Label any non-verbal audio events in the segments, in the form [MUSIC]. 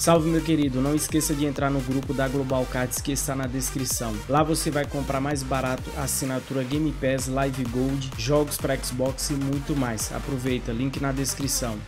Salve meu querido, não esqueça de entrar no grupo da Global Cards que está na descrição. Lá você vai comprar mais barato assinatura Game Pass, Live Gold, jogos para Xbox e muito mais. Aproveita, link na descrição.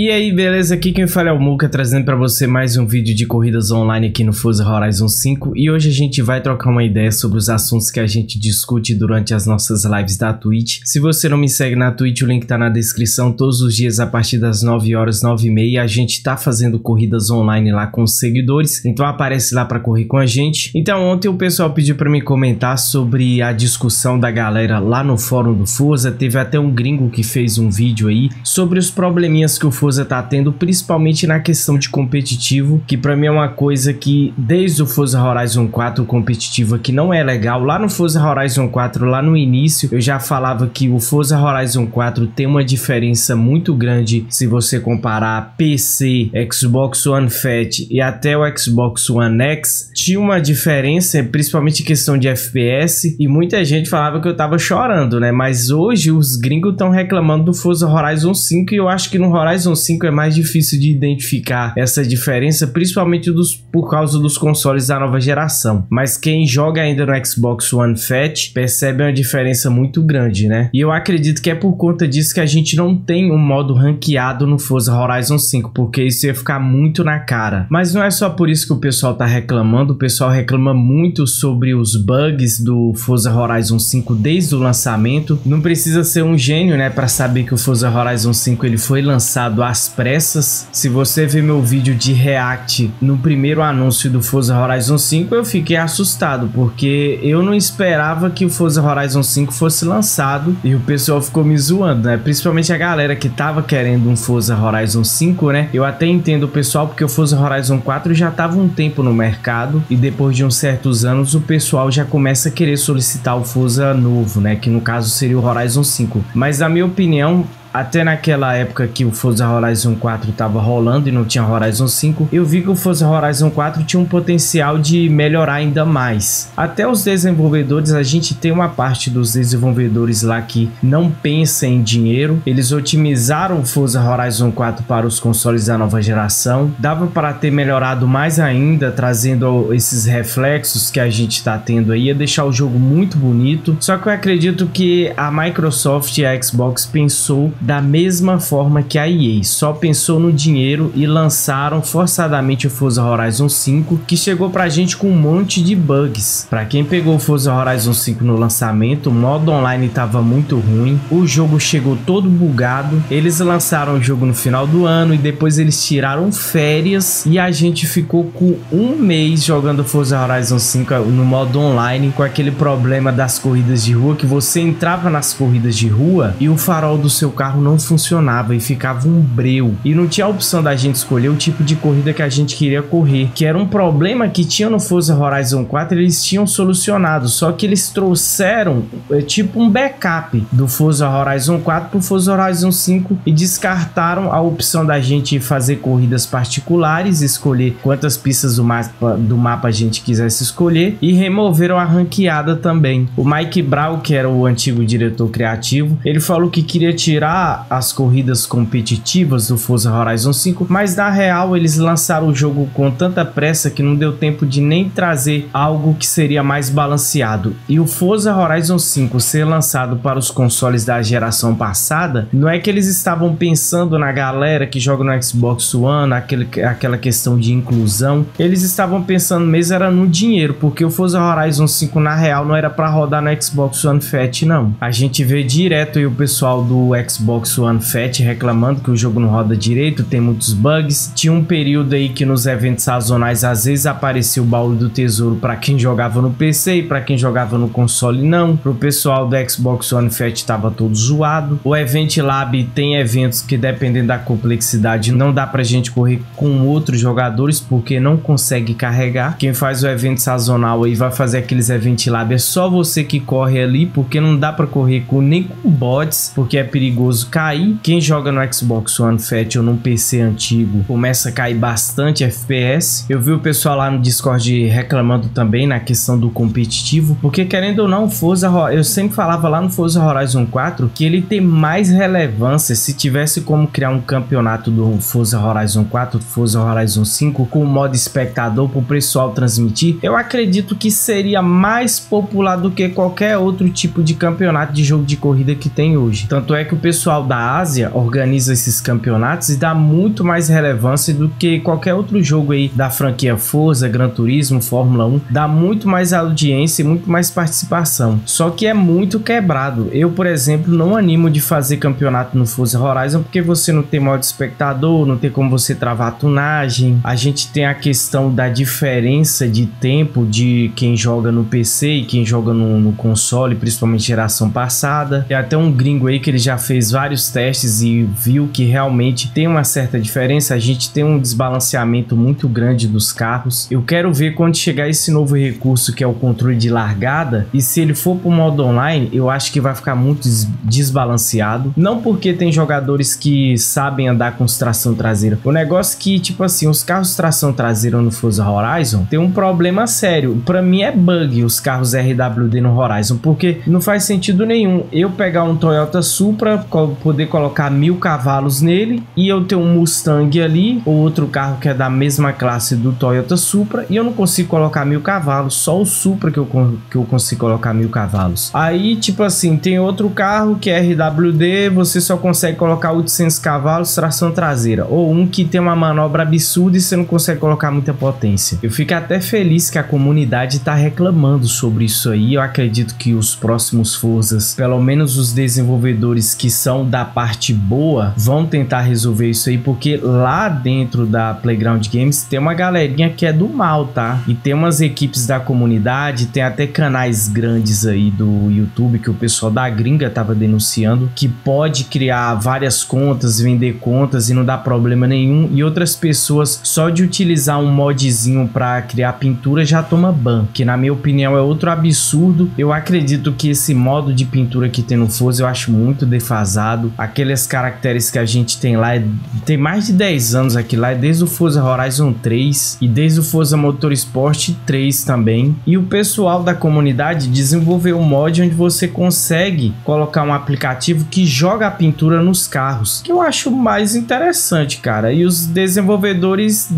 E aí, beleza? Aqui quem fala é o Muka, trazendo para você mais um vídeo de corridas online aqui no Forza Horizon 5 e hoje a gente vai trocar uma ideia sobre os assuntos que a gente discute durante as nossas lives da Twitch. Se você não me segue na Twitch, o link tá na descrição, todos os dias a partir das 9 horas, 9 e meia, a gente tá fazendo corridas online lá com os seguidores, então aparece lá para correr com a gente. Então ontem o pessoal pediu para me comentar sobre a discussão da galera lá no fórum do Forza, teve até um gringo que fez um vídeo aí sobre os probleminhas que o Forza tá tendo, principalmente na questão de competitivo, que para mim é uma coisa que desde o Forza Horizon 4 competitivo aqui não é legal. Lá no Forza Horizon 4, lá no início, eu já falava que o Forza Horizon 4 tem uma diferença muito grande se você comparar PC, Xbox One Fat e até o Xbox One X. Tinha uma diferença, principalmente em questão de FPS, e muita gente falava que eu tava chorando, né? Mas hoje os gringos estão reclamando do Forza Horizon 5 e eu acho que no Horizon 5 é mais difícil de identificar essa diferença, principalmente dos, por causa dos consoles da nova geração. Mas quem joga ainda no Xbox One Fat percebe uma diferença muito grande, né? E eu acredito que é por conta disso que a gente não tem um modo ranqueado no Forza Horizon 5, porque isso ia ficar muito na cara. Mas não é só por isso que o pessoal tá reclamando, o pessoal reclama muito sobre os bugs do Forza Horizon 5 desde o lançamento. Não precisa ser um gênio, né, para saber que o Forza Horizon 5 ele foi lançado às pressas. Se você ver meu vídeo de react no primeiro anúncio do Forza Horizon 5, eu fiquei assustado, porque eu não esperava que o Forza Horizon 5 fosse lançado e o pessoal ficou me zoando, né? Principalmente a galera que tava querendo um Forza Horizon 5, né? Eu até entendo o pessoal porque o Forza Horizon 4 já tava um tempo no mercado e depois de uns certos anos o pessoal já começa a querer solicitar o Forza novo, né? Que no caso seria o Horizon 5. Mas na minha opinião, até naquela época que o Forza Horizon 4 estava rolando e não tinha Horizon 5, eu vi que o Forza Horizon 4 tinha um potencial de melhorar ainda mais. Até os desenvolvedores, a gente tem uma parte dos desenvolvedores lá que não pensa em dinheiro. Eles otimizaram o Forza Horizon 4 para os consoles da nova geração. Dava para ter melhorado mais ainda, trazendo esses reflexos que a gente está tendo aí, ia deixar o jogo muito bonito. Só que eu acredito que a Microsoft e a Xbox pensou da mesma forma que a EA, só pensou no dinheiro e lançaram forçadamente o Forza Horizon 5, que chegou pra gente com um monte de bugs. Para quem pegou o Forza Horizon 5 no lançamento, o modo online estava muito ruim, o jogo chegou todo bugado. Eles lançaram o jogo no final do ano e depois eles tiraram férias e a gente ficou com um mês jogando Forza Horizon 5 no modo online com aquele problema das corridas de rua que você entrava nas corridas de rua e o farol do seu carro carro não funcionava e ficava um breu. E não tinha a opção da gente escolher o tipo de corrida que a gente queria correr, que era um problema que tinha no Forza Horizon 4, eles tinham solucionado, só que eles trouxeram é, tipo um backup do Forza Horizon 4 pro Forza Horizon 5 e descartaram a opção da gente fazer corridas particulares, escolher quantas pistas do mapa, do mapa a gente quisesse escolher e removeram a ranqueada também. O Mike Brown, que era o antigo diretor criativo, ele falou que queria tirar as corridas competitivas do Forza Horizon 5, mas na real eles lançaram o jogo com tanta pressa que não deu tempo de nem trazer algo que seria mais balanceado. E o Forza Horizon 5 ser lançado para os consoles da geração passada, não é que eles estavam pensando na galera que joga no Xbox One, aquele, aquela questão de inclusão, eles estavam pensando mesmo era no dinheiro, porque o Forza Horizon 5 na real não era para rodar no Xbox One Fat não. A gente vê direto aí o pessoal do Xbox Xbox One Fat reclamando que o jogo não roda direito, tem muitos bugs. Tinha um período aí que nos eventos sazonais às vezes aparecia o baú do tesouro para quem jogava no PC e para quem jogava no console não. Pro pessoal do Xbox One Fat estava todo zoado. O Event Lab tem eventos que dependendo da complexidade não dá pra gente correr com outros jogadores porque não consegue carregar. Quem faz o evento sazonal aí vai fazer aqueles Event Lab é só você que corre ali porque não dá para correr com nem com bots porque é perigoso cair. Quem joga no Xbox One Fat ou num PC antigo começa a cair bastante FPS. Eu vi o pessoal lá no Discord reclamando também na questão do competitivo, porque querendo ou não, Forza, eu sempre falava lá no Forza Horizon 4 que ele tem mais relevância se tivesse como criar um campeonato do Forza Horizon 4, Forza Horizon 5 com modo espectador para o pessoal transmitir. Eu acredito que seria mais popular do que qualquer outro tipo de campeonato de jogo de corrida que tem hoje. Tanto é que o pessoal da Ásia organiza esses campeonatos e dá muito mais relevância do que qualquer outro jogo aí da franquia Forza, Gran Turismo, Fórmula 1. Dá muito mais audiência e muito mais participação. Só que é muito quebrado. Eu, por exemplo, não animo de fazer campeonato no Forza Horizon porque você não tem modo espectador, não tem como você travar a tunagem. A gente tem a questão da diferença de tempo de quem joga no PC e quem joga no, no console, principalmente geração passada. Tem até um gringo aí que ele já fez vários testes e viu que realmente tem uma certa diferença. A gente tem um desbalanceamento muito grande dos carros. Eu quero ver quando chegar esse novo recurso que é o controle de largada e se ele for para o modo online, eu acho que vai ficar muito desbalanceado. Não porque tem jogadores que sabem andar com tração traseira. O negócio é que, tipo assim, os carros tração traseira no Forza Horizon tem um problema sério. Para mim é bug os carros RWD no Horizon, porque não faz sentido nenhum eu pegar um Toyota Supra, poder colocar mil cavalos nele e eu ter um Mustang ali, ou outro carro que é da mesma classe do Toyota Supra, e eu não consigo colocar mil cavalos, só o Supra que eu, que eu consigo colocar mil cavalos. Aí, tipo assim, tem outro carro que é RWD, você só consegue colocar 800 cavalos, tração traseira, ou um que tem uma manobra absurda e você não consegue colocar muita potência. Eu fico até feliz que a comunidade está reclamando sobre isso aí. Eu acredito que os próximos Forzas, pelo menos os desenvolvedores que são da parte boa, vão tentar resolver isso aí, porque lá dentro da Playground Games tem uma galerinha que é do mal, tá? E tem umas equipes da comunidade, tem até canais grandes aí do YouTube que o pessoal da gringa tava denunciando que pode criar várias contas, vender contas e não dá problema nenhum. E outras pessoas só de utilizar um modzinho para criar pintura já toma ban, que na minha opinião é outro absurdo. Eu acredito que esse modo de pintura que tem no Forza eu acho muito defasado. Aqueles caracteres que a gente tem lá, é, tem mais de 10 anos aqui lá, é desde o Forza Horizon 3 e desde o Forza Motorsport 3 também. E o pessoal da comunidade desenvolveu um mod onde você consegue colocar um aplicativo que joga a pintura nos carros, que eu acho mais interessante, cara. E os desenvolvedores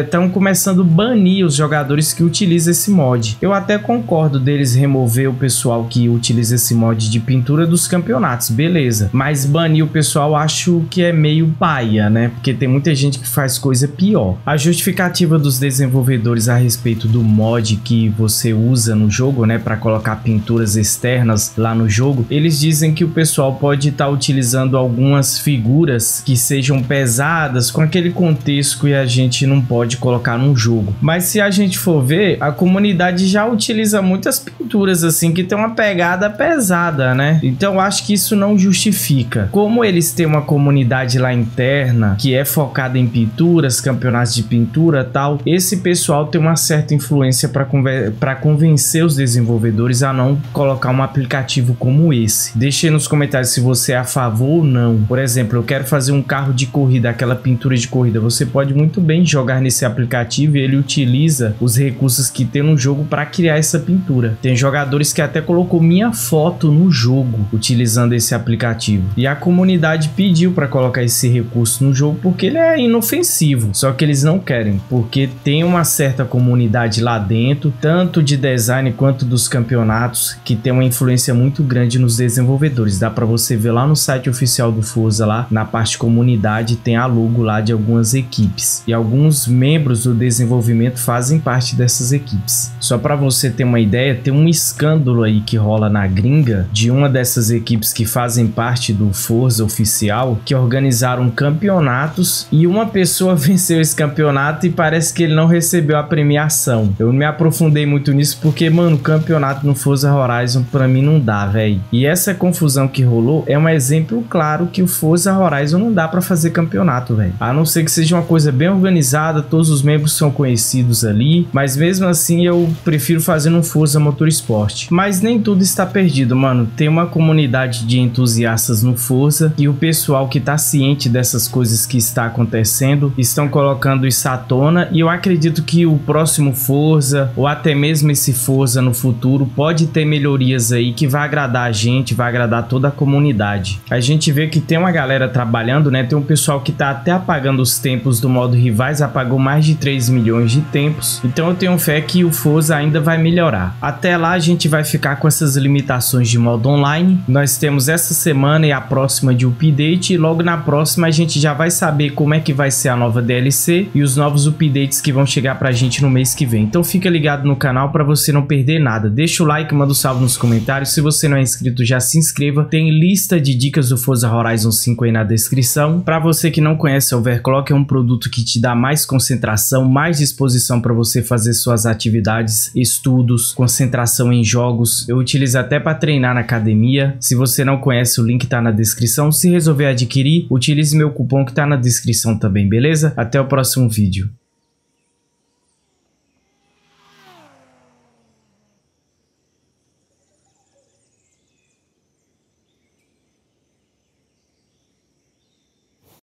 estão é, começando a banir os jogadores que utilizam esse mod. Eu até concordo deles remover o pessoal que utiliza esse mod de pintura dos campeonatos, beleza. Mas banir o pessoal acho que é meio paia, né? Porque tem muita gente que faz coisa pior. A justificativa dos desenvolvedores a respeito do mod que você usa no jogo, né, para colocar pinturas externas lá no jogo, eles dizem que o pessoal pode estar tá utilizando algumas figuras que sejam pesadas com aquele contexto que a gente não pode colocar num jogo. Mas se a gente for ver, a comunidade já utiliza muitas pinturas assim que tem uma pegada pesada, né? Então acho que isso não justifica. Como eles têm uma comunidade lá interna que é focada em pinturas, campeonatos de pintura, tal, esse pessoal tem uma certa influência para convencer os desenvolvedores a não colocar um aplicativo como esse. Deixe nos comentários se você é a favor ou não. Por exemplo, eu quero fazer um carro de corrida, aquela pintura de corrida. Você pode muito bem jogar nesse aplicativo e ele utiliza os recursos que tem no jogo para criar essa pintura. Tem jogadores que até colocou minha foto no jogo utilizando esse aplicativo. E a comunidade pediu para colocar esse recurso no jogo porque ele é inofensivo. Só que eles não querem, porque tem uma certa comunidade lá dentro, tanto de design quanto dos campeonatos, que tem uma influência muito grande nos desenvolvedores. Dá para você ver lá no site oficial do Forza lá, na parte comunidade, tem a logo lá de algumas equipes. E alguns membros do desenvolvimento fazem parte dessas equipes. Só para você ter uma ideia, tem um escândalo aí que rola na gringa de uma dessas equipes que fazem parte do Forza oficial que organizaram campeonatos e uma pessoa [LAUGHS] venceu esse campeonato e parece que ele não recebeu a premiação. Eu me aprofundei muito nisso porque, mano, campeonato no Forza Horizon para mim não dá, velho. E essa confusão que rolou é um exemplo claro que o Forza Horizon não dá para fazer campeonato, velho. A não ser que seja uma coisa bem organizada, todos os membros são conhecidos ali, mas mesmo assim eu prefiro fazer um Forza Motorsport. Mas nem tudo está perdido, mano. Tem uma comunidade de entusiastas no Forza e o pessoal que está ciente dessas coisas que está acontecendo estão colocando isso à tona e eu acredito que o próximo Forza ou até mesmo esse Forza no futuro pode ter melhorias aí que vai agradar a gente, vai agradar toda a comunidade. A gente vê que tem uma galera trabalhando, né? Tem um pessoal que está até apagando os tempos do modo rivais, apagou mais de 3 milhões de tempos. Então eu tenho fé que o Forza ainda vai melhorar. Até lá a gente vai ficar com essas limitações de modo online. Nós temos essa semana e a próxima de update e logo na próxima a gente já vai saber como é que vai ser a nova DLC e os novos updates que vão chegar pra gente no mês que vem. Então fica ligado no canal para você não perder nada. Deixa o like, manda um salve nos comentários. Se você não é inscrito, já se inscreva. Tem lista de dicas do Forza Horizon 5 aí na descrição. Para você que não conhece, Overclock é um produto que te dá mais concentração, mais disposição para você fazer suas atividades, estudos, concentração em jogos. Eu utilizo até para treinar na academia. Se você não conhece, o link tá na descrição. Se resolver adquirir, utilize meu cupom que tá na descrição também, beleza? Até o próximo vídeo.